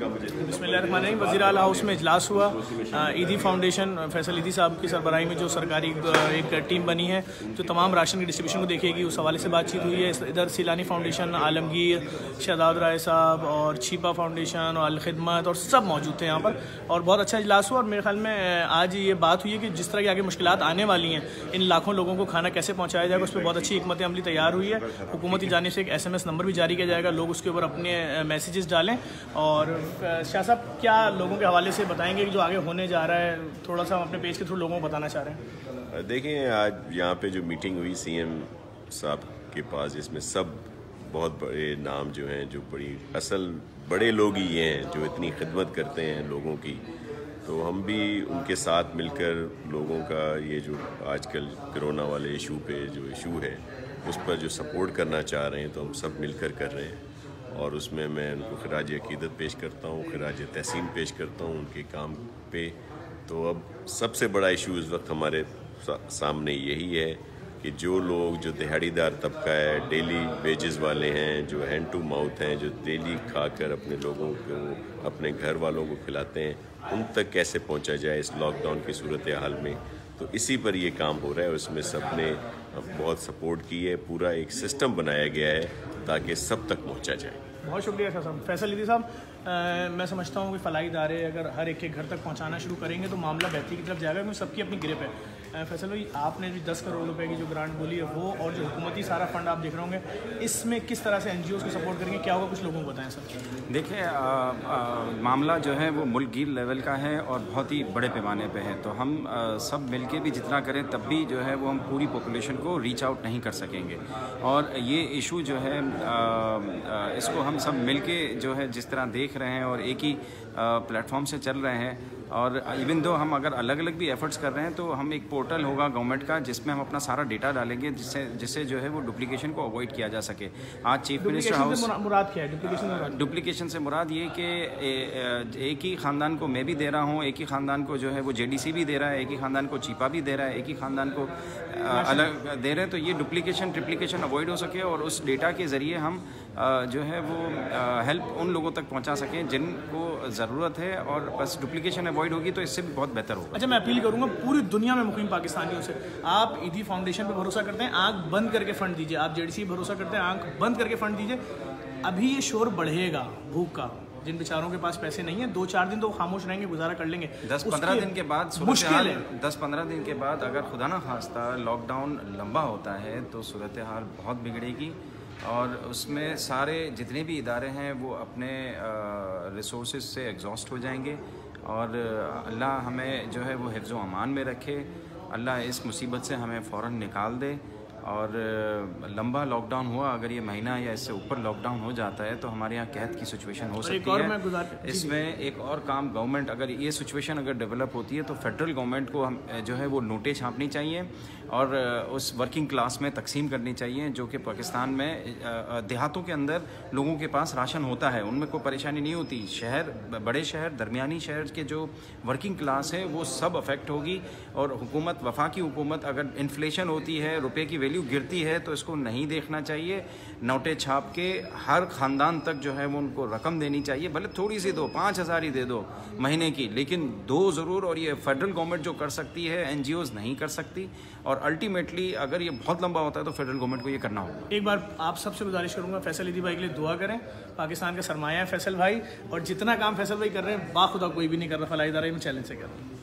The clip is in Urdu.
بسم اللہ الرحمن الرحیم۔ وزیر اعلیٰ ہاؤس میں اجلاس ہوا۔ عیدی فاؤنڈیشن فیصل عیدی صاحب کی سربراہی میں جو سرکاری ایک ٹیم بنی ہے جو تمام راشن کی ڈسٹریبیوشن کو دیکھے گی اس حوالے سے بات چیت ہوئی ہے۔ ادھر سیلانی فاؤنڈیشن عالمگیر شہزاد رائے صاحب اور چھیپا فاؤنڈیشن اور الخدمت اور سب موجود تھے یہاں پر۔ اور بہت اچھا اجلاس ہوا اور میرے خیال میں آج یہ بات ہوئی ہے کہ جس طرح کی آگے مشکلات آنے والی ہیں ان لاکھوں لوگوں کو کھانا کیسے پہنچایا جائے گا اس پہ بہت اچھی حکمت عملی تیار ہوئی ہے۔ حکومتی جانب سے ایک ایس ایم ایس نمبر بھی جاری کیا جائے گا۔ لوگ اس کے اوپر اپنے میسیجز ڈالیں اور شاہ صاحب، کیا لوگوں کے حوالے سے بتائیں گے کہ جو آگے ہونے جا رہا ہے، تھوڑا سا ہم اپنے پیج کے تھرو لوگوں کو بتانا چاہ رہے ہیں؟ دیکھیں، آج یہاں پہ جو میٹنگ ہوئی سی ایم صاحب کے پاس جس میں سب بہت بڑے نام جو ہیں، جو بڑی، اصل بڑے لوگ ہی یہ ہیں، جو اتنی خدمت کرتے ہیں لوگوں کی۔ تو ہم بھی ان کے ساتھ مل کر لوگوں کا یہ جو آج کل کرونا والے ایشو پہ جو ایشو ہے، اس پر جو سپورٹ کرنا چاہ رہے ہیں، تو ہم سب مل کر کر رہے ہیں۔ اور اس میں میں ان کو خراج عقیدت پیش کرتا ہوں، خراج تحسین پیش کرتا ہوں ان کے کام پہ۔ تو اب سب سے بڑا ایشو اس وقت ہمارے سامنے یہی ہے کہ جو لوگ جو دہاڑی دار طبقہ ہے ڈیلی ویجز والے ہیں، جو ہینڈ ٹو ماؤتھ ہیں، جو ڈیلی کھا کر اپنے لوگوں کو، اپنے گھر والوں کو کھلاتے ہیں، ان تک کیسے پہنچا جائے اس لاک ڈاؤن کی صورت حال میں؟ تو اسی پر یہ کام ہو رہا ہے۔ اس میں سب نے بہت سپورٹ کی ہے، پورا ایک سسٹم بنایا گیا ہے تاکہ سب تک پہنچا جائے۔ بہت شکریہ صاحب۔ فیصل علی صاحب میں سمجھتا ہوں کہ فلاحی ادارے اگر ہر ایک کے گھر تک پہنچانا شروع کریں گے تو معاملہ بہتری کی طرف جائے گا کیونکہ سب کی اپنی گرپ ہے۔ فیصل بھائی آپ نے جو دس کروڑ روپے کی جو گرانٹ بولی ہے، وہ اور جو حکومتی سارا فنڈ آپ دیکھ رہے ہوں گے، اس میں کس طرح سے این جی اوز کو سپورٹ کریں گے؟ کیا ہوگا؟ کچھ لوگوں کو بتائیں سر۔ دیکھیں معاملہ جو ہے وہ ملک گیر لیول کا ہے اور بہت ہی بڑے پیمانے پہ ہے۔ تو ہم سب مل کے بھی جتنا کریں، تب بھی جو ہے وہ ہم پوری پاپولیشن کو ریچ آؤٹ نہیں کر سکیں گے۔ اور یہ ایشو جو ہے اس کو ہم سب مل کے جو ہے جس طرح دیکھ رہے ہیں اور ایک ہی پلیٹ فارم سے چل رہے ہیں اور ایون دو ہم اگر الگ الگ بھی ایفرٹس کر رہے ہیں تو ہم ایک پورٹل ہوگا گورنمنٹ کا جس میں ہم اپنا سارا ڈیٹا ڈالیں گے جس سے جس سے جو ہے وہ ڈپلیکیشن کو اوائڈ کیا جا سکے۔ آج چیف منسٹر ہاؤس ڈپلیکیشن سے مراد یہ کہ ایک ہی خاندان کو میں بھی دے رہا ہوں ایک ہی خاندان کو جو ہے وہ جے ڈی سی بھی دے رہا ہے ایک ہی خاندان کو چیپا بھی دے رہا ہے ایک ہی خاندان کو الگ دے رہے ہیں تو یہ ڈپلیکیشن ٹرپلیکیشن اوائڈ ہو سکے اور اس ڈیٹا کے ذریعے ہم جو ہے وہ ہیلپ ان لوگوں تک پہنچا سکیں جن کو ضرورت ہے اور بس ڈپلیکیشن اوائڈ ہوگی تو اس سے بھی بہت بہتر ہوگا۔ اچھا میں اپیل کروں گا پوری دنیا میں مقیم پاکستانیوں سے آپ عیدی فاؤنڈیشن پہ بھروسہ کرتے ہیں آنکھ بند کر کے فنڈ دیجیے آپ جے ڈی سی بھروسہ کرتے ہیں آنکھ بند کر کے فنڈ دیجیے ابھی یہ شور بڑھے گا بھوک کا جن بیچاروں کے پاس پیسے نہیں ہیں دو چار دن تو خاموش رہیں گے گزارا کر لیں گے۔ دس پندرہ دن کے بعد مشکل ہے۔ دس پندرہ دن کے بعد اگر خدا نہ خواستہ لاک ڈاؤن لمبا ہوتا ہے تو صورتحال بہت بگڑے گی۔ اور اس میں سارے جتنے بھی ادارے ہیں وہ اپنے ریسورسز سے ایگزاسٹ ہو جائیں گے اور اللہ ہمیں جو ہے وہ حفظ و امان میں رکھے، اللہ اس مصیبت سے ہمیں فوراً نکال دے اور لمبا لاک ڈاؤن ہوا اگر یہ مہینہ یا اس سے اوپر لاک ڈاؤن ہو جاتا ہے تو ہمارے یہاں قحط کی سچویشن ہو سکتی ہے۔ اس میں ایک اور کام گورنمنٹ اگر یہ سچویشن اگر ڈیولپ ہوتی ہے تو فیڈرل گورنمنٹ کو ہم جو ہے وہ نوٹیں چھاپنی چاہیے اور اس ورکنگ کلاس میں تقسیم کرنی چاہیے جو کہ پاکستان میں دیہاتوں کے اندر لوگوں کے پاس راشن ہوتا ہے۔ ان میں کوئی پریشانی نہیں ہوتی۔ شہر بڑے شہر درمیانی شہر کے جو ورکنگ کلاس ہے وہ سب افیکٹ ہوگی۔ اور حکومت وفاقی حکومت اگر انفلیشن ہوتی ہے روپے کی ویلیو گرتی ہے تو اس کو نہیں دیکھنا چاہیے۔ نوٹیں چھاپ کے ہر خاندان تک جو ہے وہ ان کو رقم دینی چاہیے، بھلے تھوڑی سی دو، پانچ ہزار ہی دے دو مہینے کی۔ لیکن دو ضرور، اور یہ فیڈرل گورنمنٹ جو کر سکتی ہے این جی اوز نہیں کر سکتی۔ اور الٹیمیٹلی اگر یہ بہت لمبا ہوتا ہے تو فیڈرل گورنمنٹ کو یہ کرنا ہوگا۔ ایک بار آپ سب سے گزارش کروں گا فیصل عیدی بھائی کے لیے دعا کریں۔ پاکستان کا سرمایہ ہے فیصل بھائی، اور جتنا کام فیصل بھائی کر رہے ہیں، باخدا کوئی بھی نہیں کر رہا، فلاحی ادارے میں چیلنج سے کر رہا۔ ہوں